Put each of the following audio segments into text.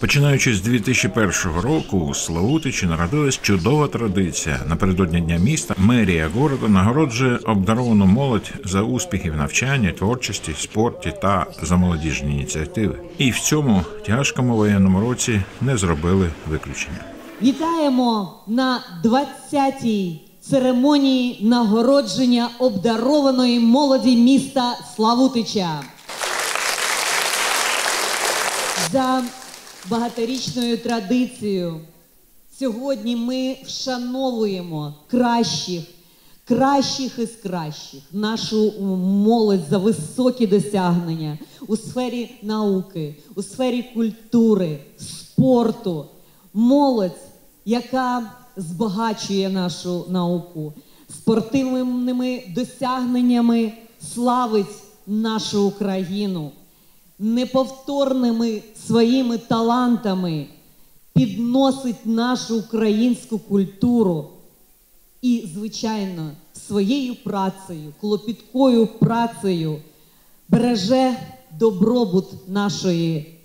Починаючи з 2001 року, у Славутичі народилась чудова традиція. Напередодні дня міста мерія города нагороджує обдаровану молодь за успіхи в навчанні, творчості, спорті та за молодіжні ініціативи. І в цьому тяжкому воєнному році не зробили виключення. Вітаємо на 20-й церемонії нагородження обдарованої молоді міста Славутича. За багаторічною традицією сьогодні ми вшановуємо кращих, кращих із кращих, нашу молодь за високі досягнення у сфері науки, у сфері культури, спорту. Молодь, яка збагачує нашу науку, спортивними досягненнями славить нашу Україну неповторними своїми талантами підносить нашу українську культуру і, звичайно, своєю працею, клопіткою працею береже добробут нашої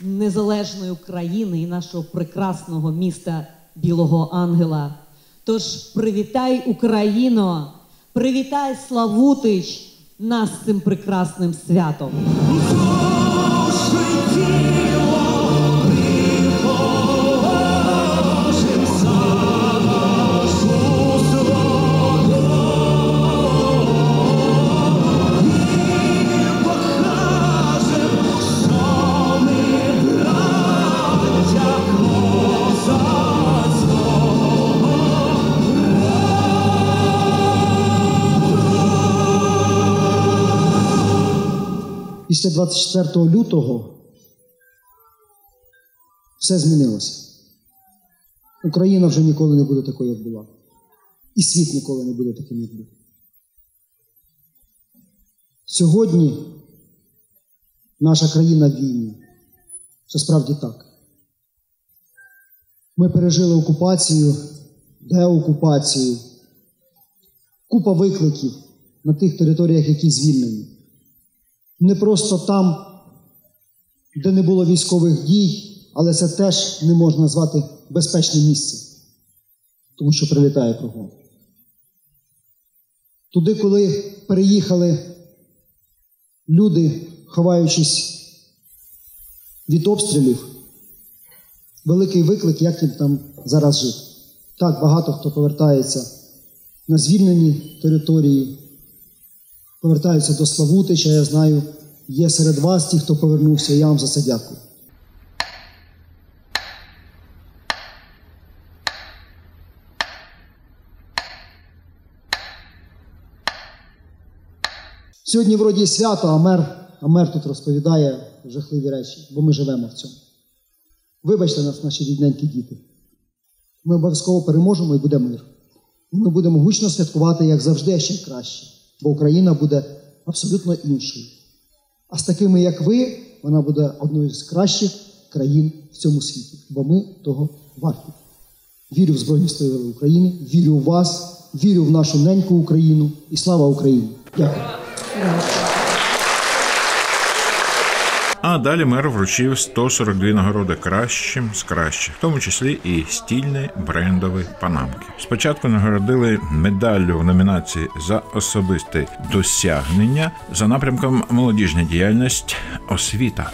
незалежної України і нашого прекрасного міста Білого Ангела. Тож привітай Україно, привітай Славутич нас з цим прекрасним святом. Після 24 лютого все змінилося. Україна вже ніколи не буде такою, як була. І світ ніколи не буде таким, як був. Сьогодні наша країна в війні. Це справді так. Ми пережили окупацію, деокупацію, купа викликів на тих територіях, які звільнені. Не просто там, де не було військових дій, але це теж не можна назвати безпечним місцем, тому що прилітає кругом. Туди, коли переїхали люди, ховаючись від обстрілів, великий виклик, як їм там зараз жити. Так багато хто повертається на звільнені території повертаються до Славутича. Я знаю, є серед вас ті, хто повернувся. Я вам за це дякую. Сьогодні вроді свято, а мер, а мер тут розповідає жахливі речі, бо ми живемо в цьому. Вибачте нас, наші рідненькі діти. Ми обов'язково переможемо і буде мир. І ми будемо гучно святкувати, як завжди, ще краще бо Україна буде абсолютно іншою. А з такими, як ви, вона буде одною з кращих країн в цьому світі, бо ми того варті. Вірю в Збройні Сили України, вірю в вас, вірю в нашу неньку Україну і слава Україні! Дякую. А далі мер вручив 142 нагороди кращим з кращих, в тому числі і стільні брендові панамки. Спочатку нагородили медаллю в номінації за особисте досягнення за напрямком молодіжна діяльність освіта.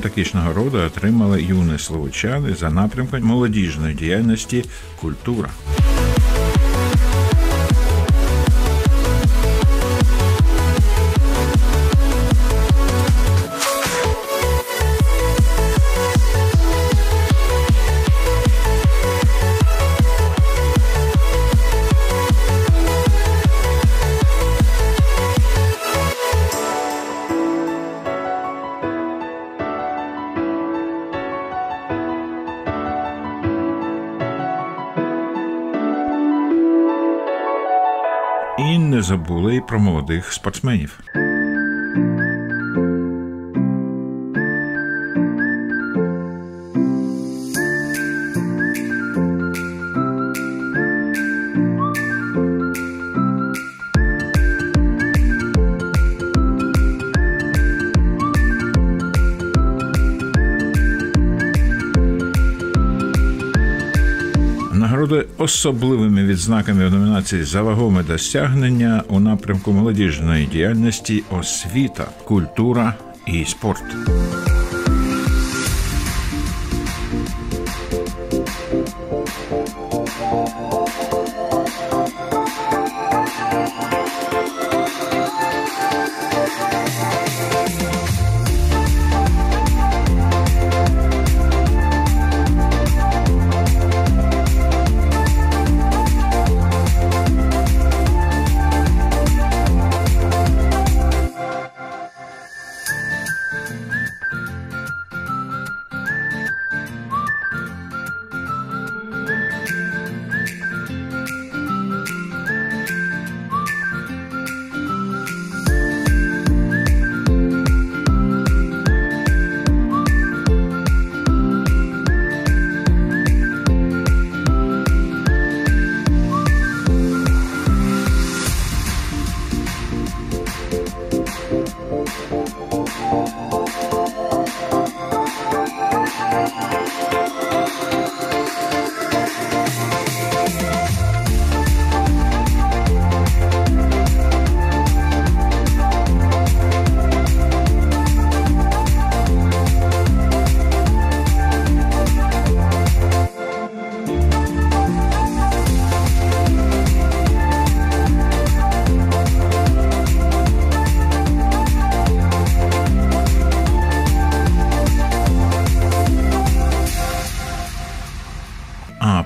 Такі ж нагороди отримали юні словочани за напрямком молодіжної діяльності культура. Забули й про молодих спортсменів. Особливими відзнаками в номінації за вагоме досягнення у напрямку молодіжної діяльності освіта, культура і спорт.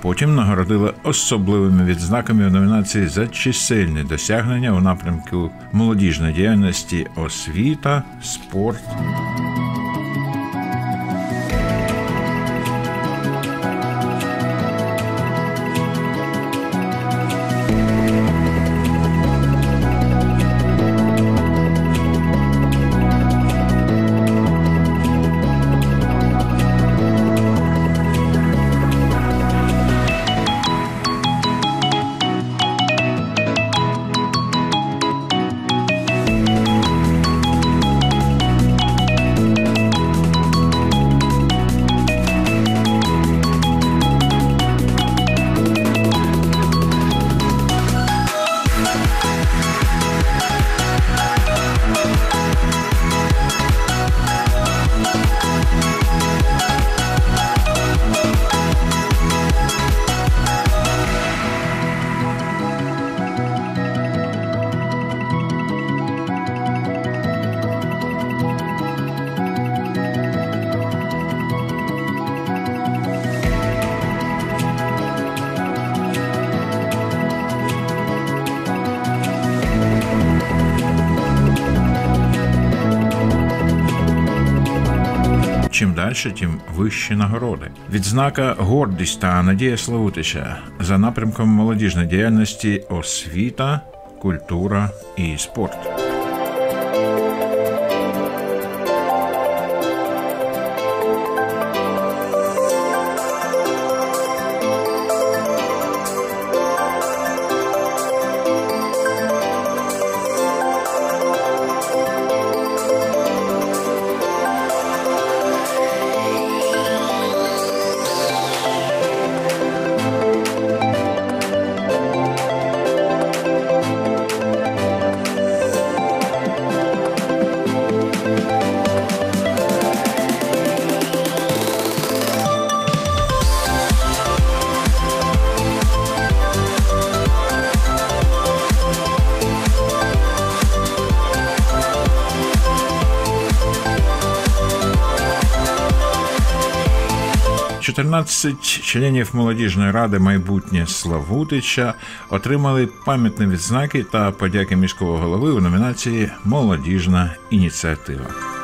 Потім нагородили особливими відзнаками в номінації за чисельні досягнення у напрямку молодіжної діяльності освіта, спорт. Чим далі, тим вищі нагороди. Відзнака гордість та Надія Славутича за напрямком молодіжної діяльності освіта, культура і спорт. 14 членів молодіжної ради майбутнє Славутича отримали пам'ятні відзнаки та подяки міського голови у номінації Молодіжна ініціатива.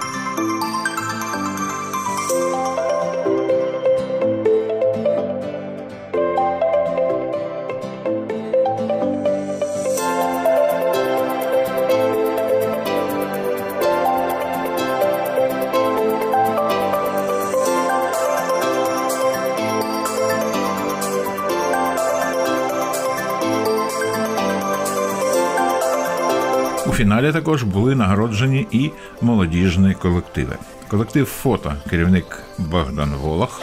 Фіналі також були нагороджені і молодіжні колективи. Колектив фото, керівник Богдан Волох.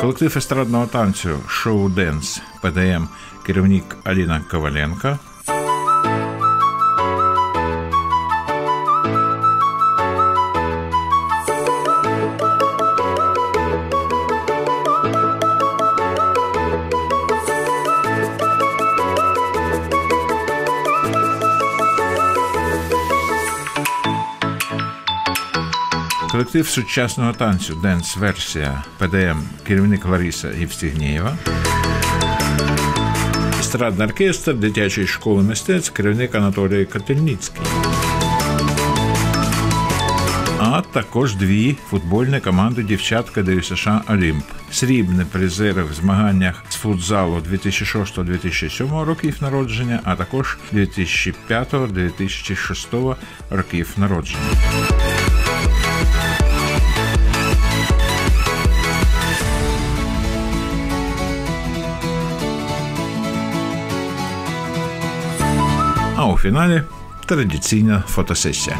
Колектив естрадного танцю Шоу Денс ПДМ, керівник Аліна Коваленко. Колектив сучасного танцю Денс Версія ПДМ, керівник Лариса Євстігнєєва. Естрадний оркестр дитячої школи мистецтв, керівник Анатолій Котельницький. А також дві футбольні команди дівчатка ДЮСШ Олімп. Срібні призери в змаганнях з футзалу 2006-2007 років народження, а також 2005-2006 років народження. Фіналі традиційна фотосесія.